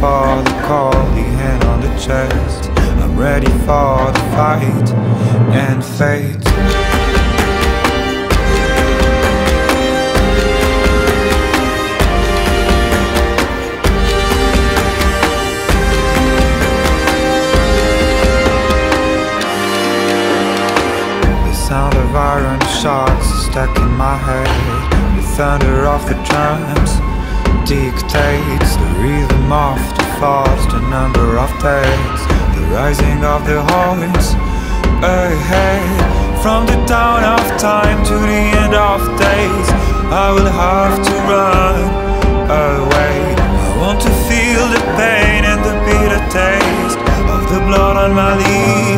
for the call, the hand on the chest. I'm ready for the fight and fate. sound of iron shots stuck in my head The thunder of the drums dictates the rhythm of the thoughts, the number of days, the rising of the horns ahead. From the dawn of time to the end of days, I will have to run away. I want to feel the pain and the bitter taste of the blood on my lips.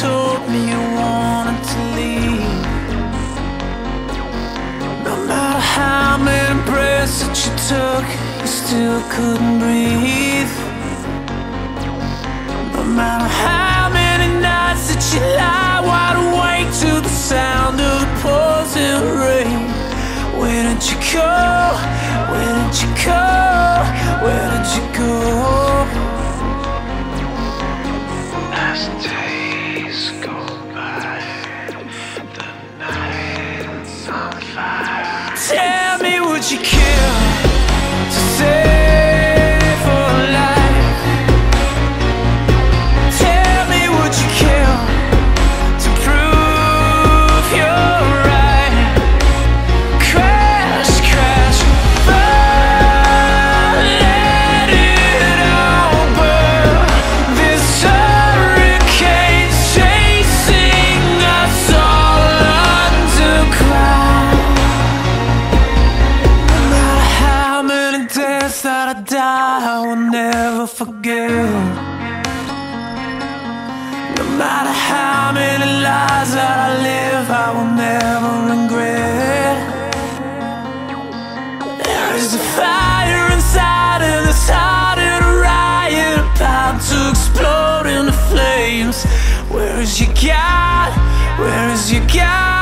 told me you wanted to leave No matter how many breaths that you took You still couldn't breathe No matter how many nights that you lie wide awake To the sound of the pouring rain Where did you go? Where did you go? Where did you go? Last Nasty. Is your God? Where is your God?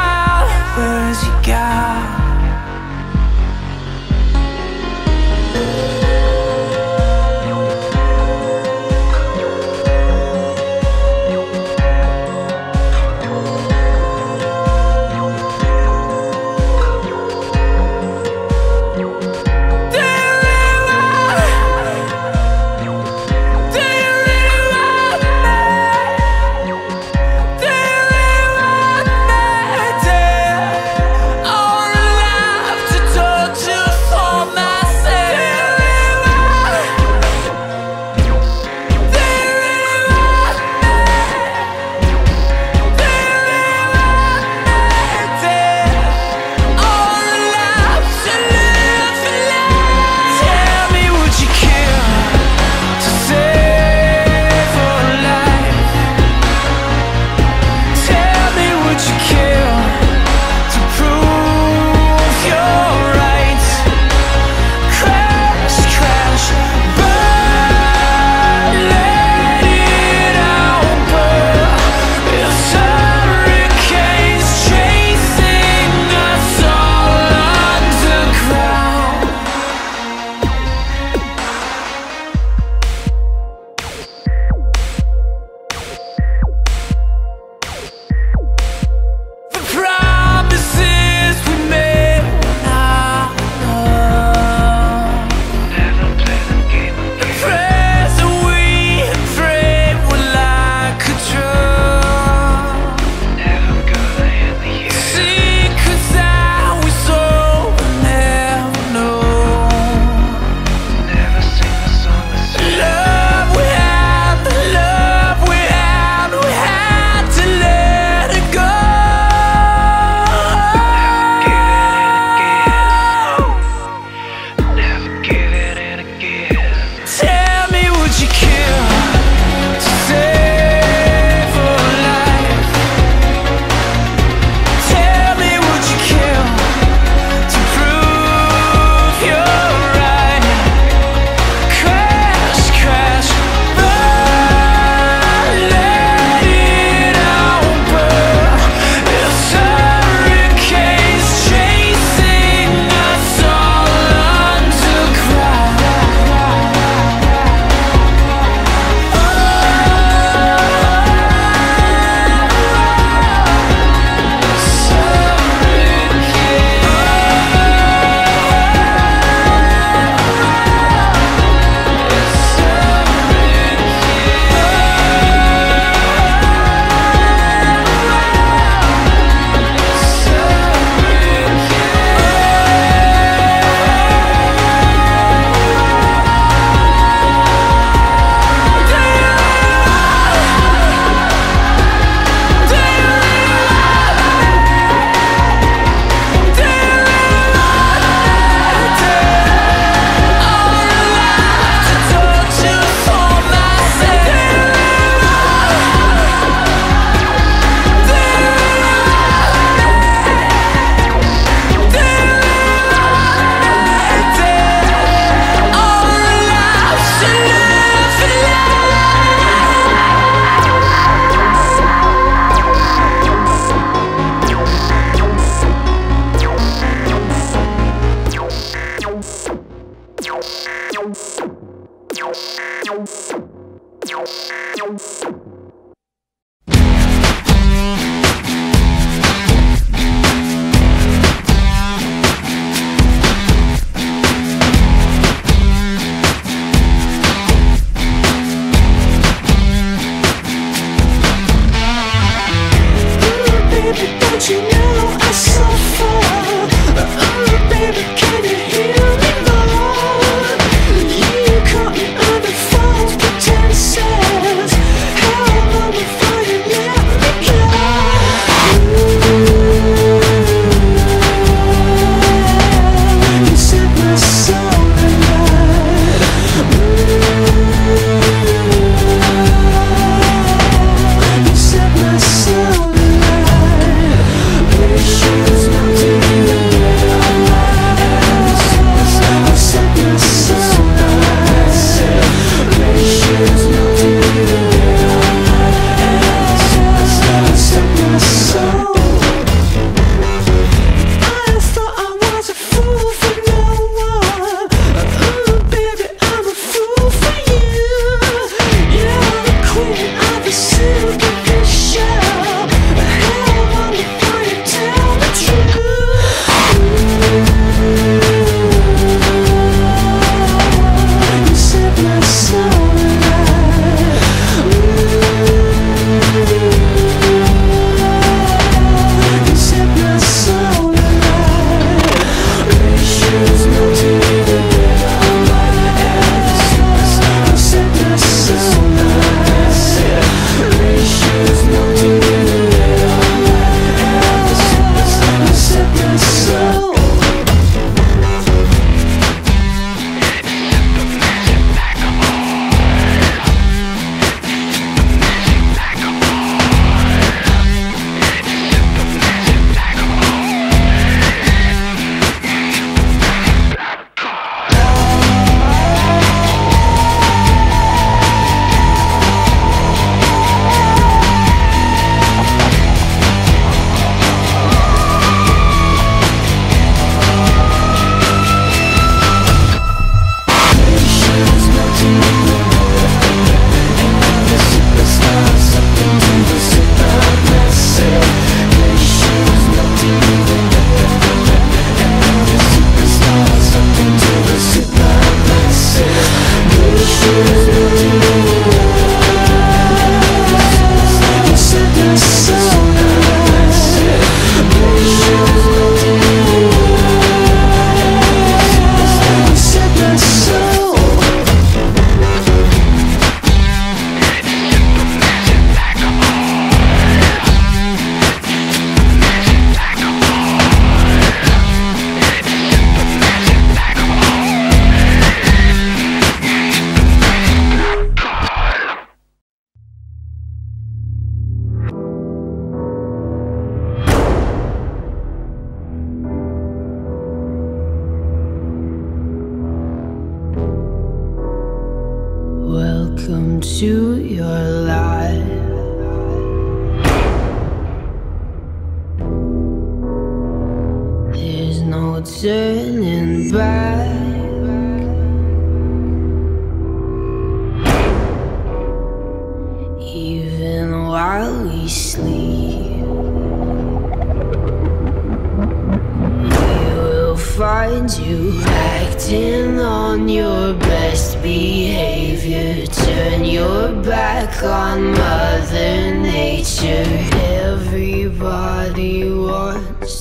Peace.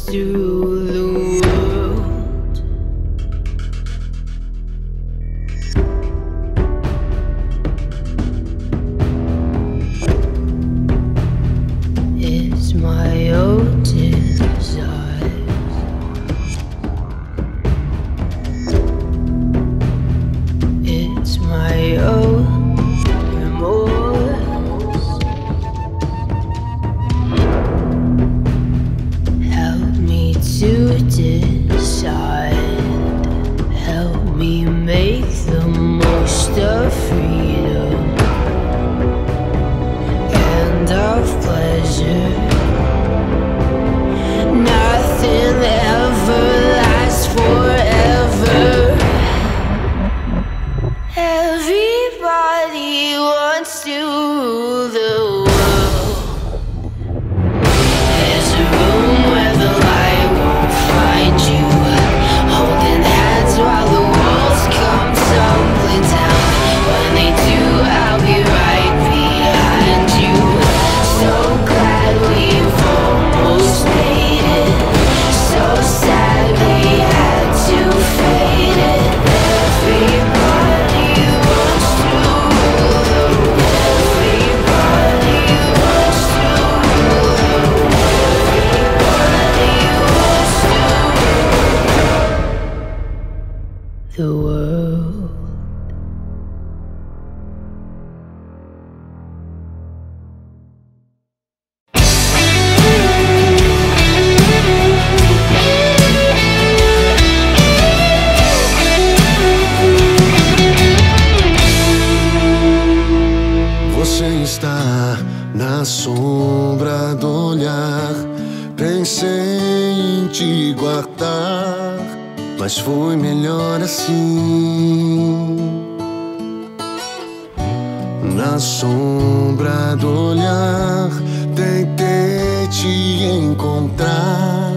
To wants to the world. Na sombra do olhar, tentei te encontrar,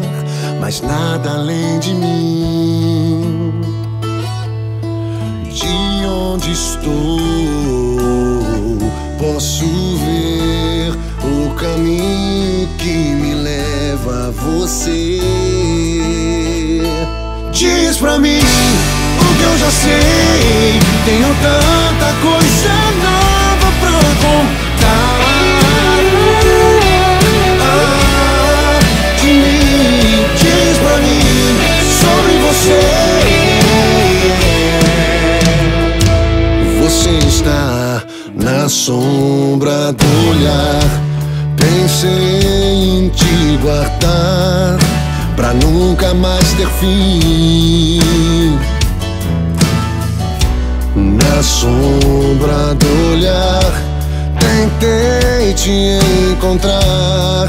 mas nada além de mim. De onde estou, posso ver o caminho que me leva a você. Diz pra mim o que eu já sei. Tenho tanta coisa nova sombra do olhar. Pensei em te guardar pra nunca mais ter fim. Na sombra do olhar, tentei te encontrar,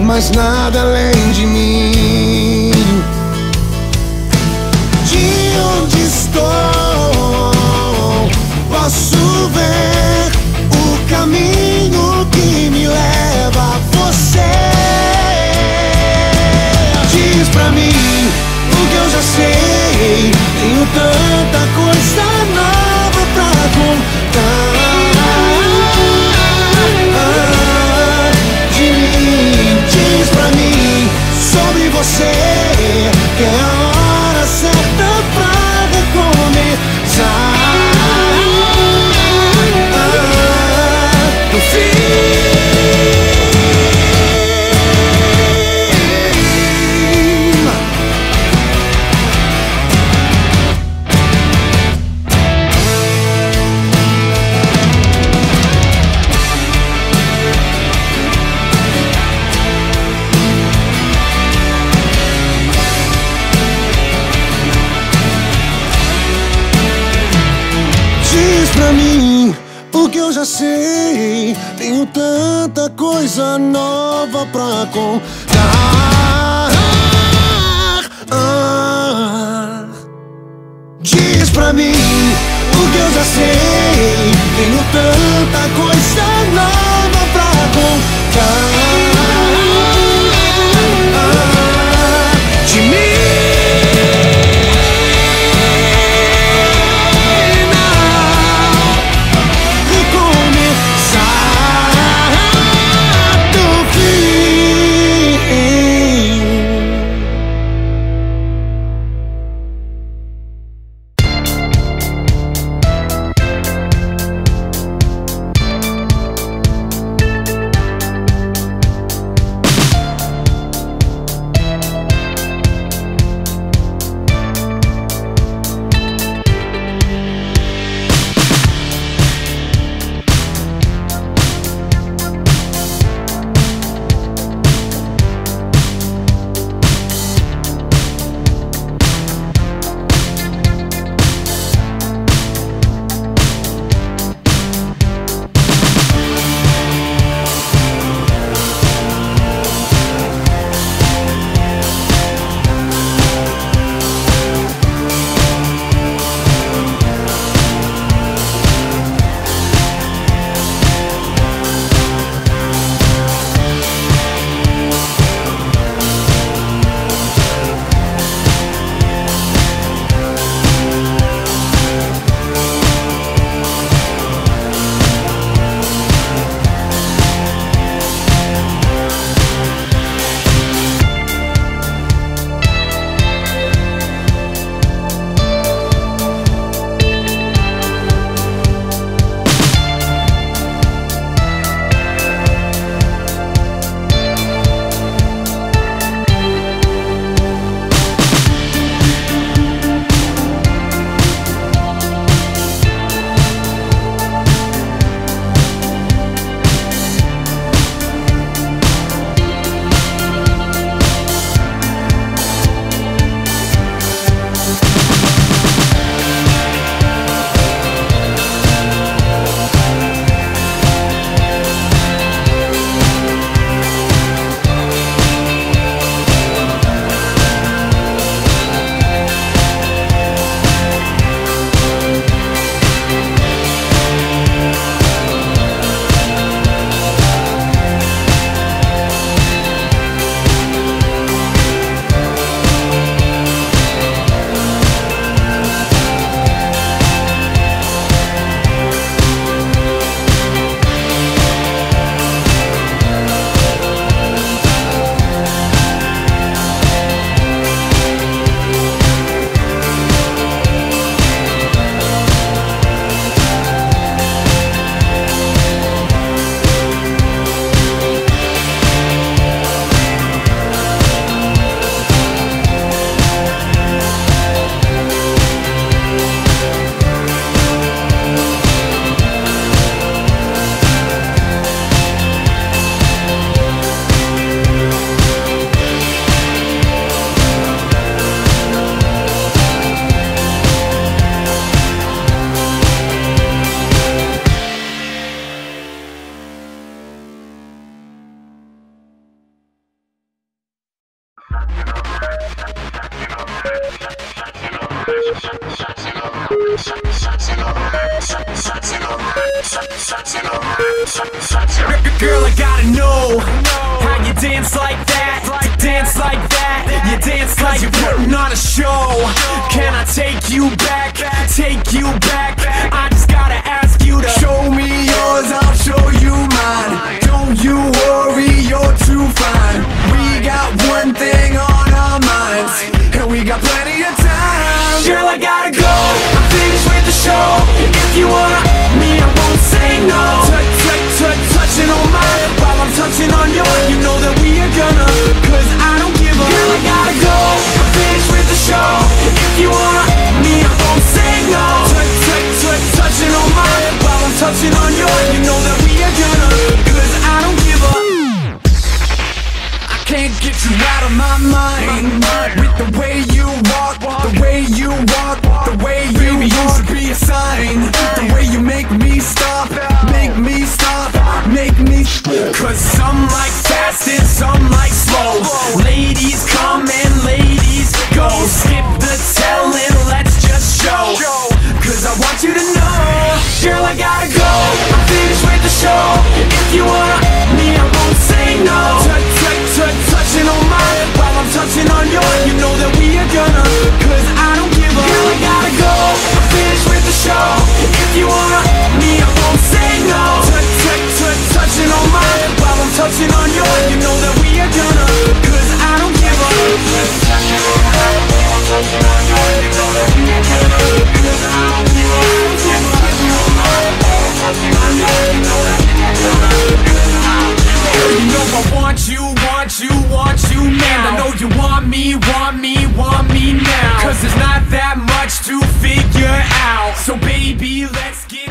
mas nada além de mim. De onde estou, posso ver caminho que me leva a você. Diz pra mim o que eu já sei. Tenho tanta coisa nova pra contar. De mim, diz pra mim sobre você. Que é touching on yours. You know that we are gonna, cause I don't give a. Girl, I gotta go. I'm finished with the show. If you want me, I won't say no. Touch, touch, touch, touching on mine while I'm touching on yours. You know that we are gonna, cause I don't give a. I can't get you out of my mind With the way you walk, the way you walk The way you Baby, you should be a sign make me. Cause some like fast and some like slow. Ladies come and ladies go. Skip the telling, let's just show. Cause I want you to know Girl, I gotta Cause there's not give up on you want you want you want to know you want me want me want me now 'cause it's not that much to figure out. So baby, let's get.